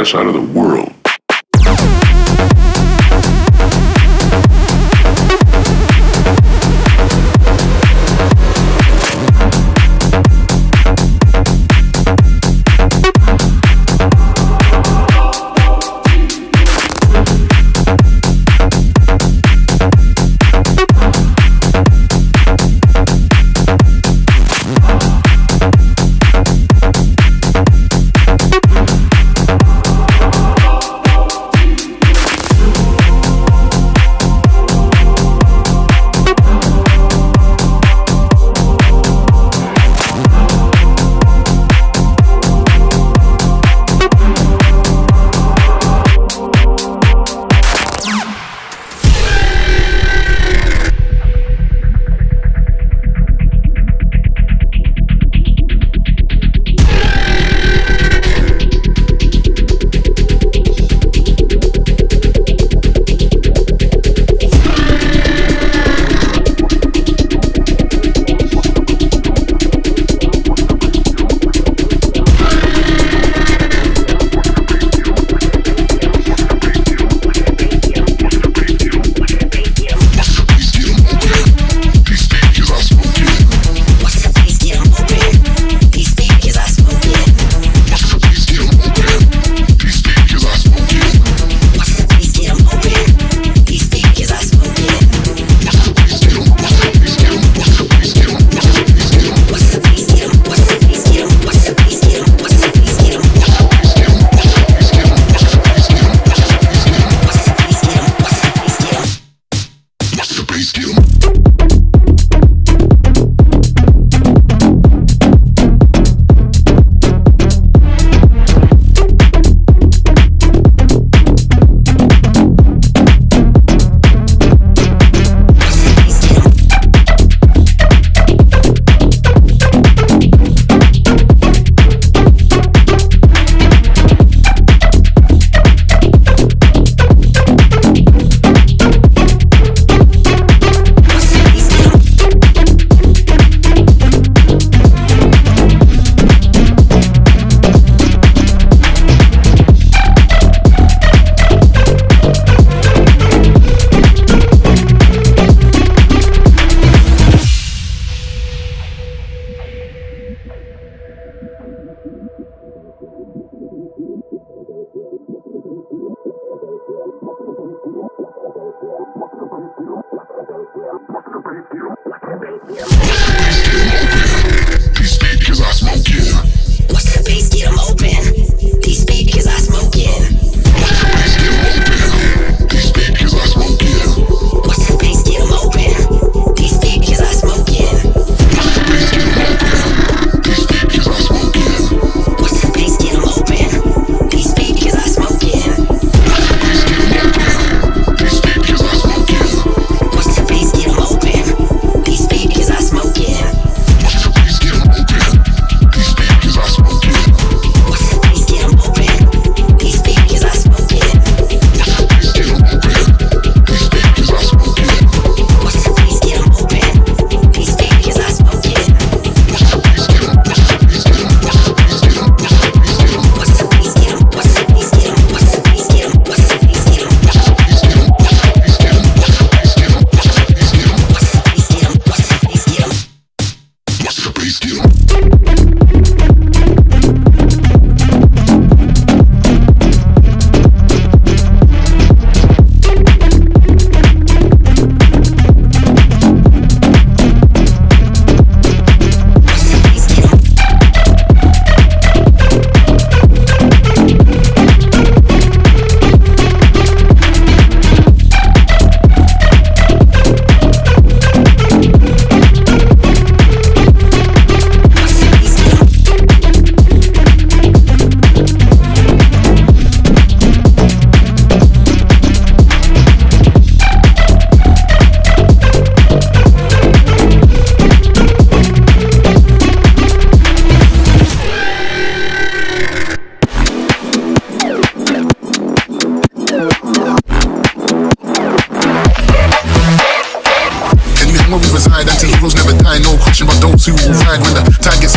ass out of the world.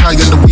I in the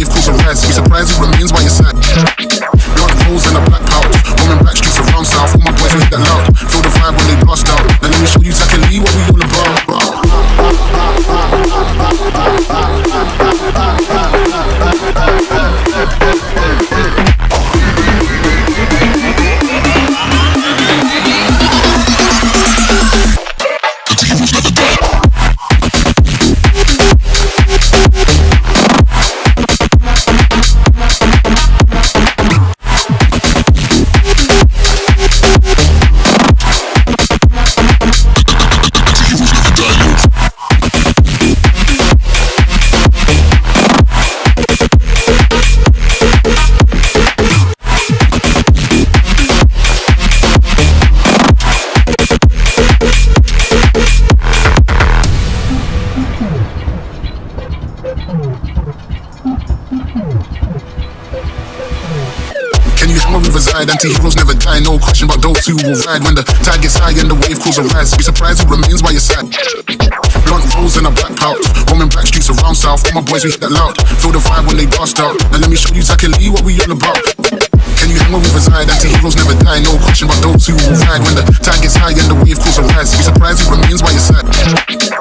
you will ride when the tide gets high and the wave cools a rise. Be surprised who remains by your side. Blunt rolls in a black pouch. Roaming back streets around south. All my boys, we hit that loud. Feel the vibe when they bust out. Now let me show you exactly what we all about. Can you hang where we reside? Anti-heroes never die. No question about those who will ride when the tide gets high and the wave cools a rise. Be surprised who remains by your side.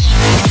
Yeah.